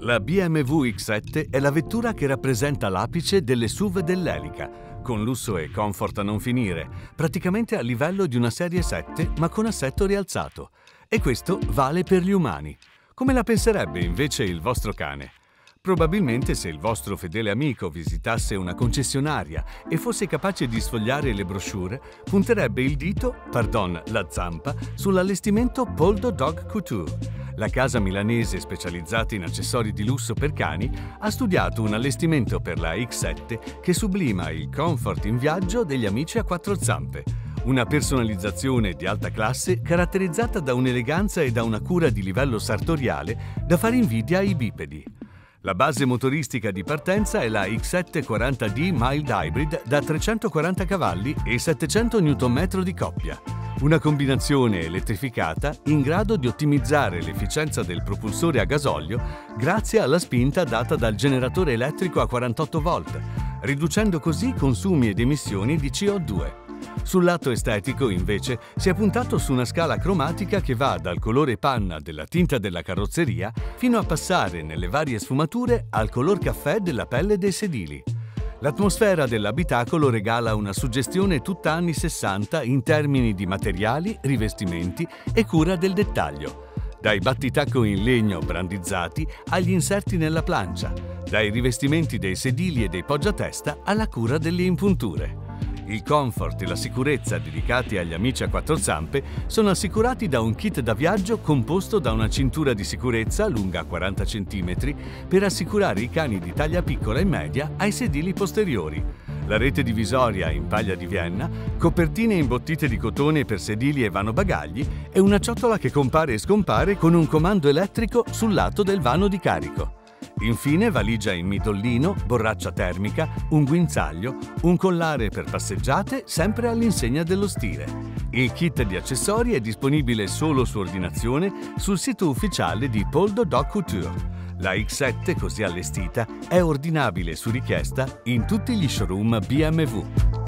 La BMW X7 è la vettura che rappresenta l'apice delle SUV dell'elica, con lusso e comfort a non finire, praticamente a livello di una serie 7 ma con assetto rialzato. E questo vale per gli umani. Come la penserebbe invece il vostro cane? Probabilmente se il vostro fedele amico visitasse una concessionaria e fosse capace di sfogliare le brochure, punterebbe il dito, pardon, la zampa, sull'allestimento Poldo Dog Couture la casa milanese specializzata in accessori di lusso per cani ha studiato un allestimento per la X7 che sublima il comfort in viaggio degli amici a quattro zampe. Una personalizzazione di alta classe caratterizzata da un'eleganza e da una cura di livello sartoriale da fare invidia ai bipedi. La base motoristica di partenza è la X740D Mild Hybrid da 340 cavalli e 700 Nm di coppia. Una combinazione elettrificata in grado di ottimizzare l'efficienza del propulsore a gasolio grazie alla spinta data dal generatore elettrico a 48 volt, riducendo così consumi ed emissioni di CO2. Sul lato estetico, invece, si è puntato su una scala cromatica che va dal colore panna della tinta della carrozzeria fino a passare nelle varie sfumature al color caffè della pelle dei sedili. L'atmosfera dell'abitacolo regala una suggestione tutta anni 60 in termini di materiali, rivestimenti e cura del dettaglio. Dai battitacco in legno brandizzati agli inserti nella plancia, dai rivestimenti dei sedili e dei poggiatesta alla cura delle impunture. Il comfort e la sicurezza dedicati agli amici a quattro zampe sono assicurati da un kit da viaggio composto da una cintura di sicurezza lunga 40 cm per assicurare i cani di taglia piccola e media ai sedili posteriori, la rete divisoria in paglia di Vienna, copertine imbottite di cotone per sedili e vano bagagli e una ciotola che compare e scompare con un comando elettrico sul lato del vano di carico. Infine valigia in midollino, borraccia termica, un guinzaglio, un collare per passeggiate sempre all'insegna dello stile. Il kit di accessori è disponibile solo su ordinazione sul sito ufficiale di Poldo Dog Couture. La X7 così allestita è ordinabile su richiesta in tutti gli showroom BMW.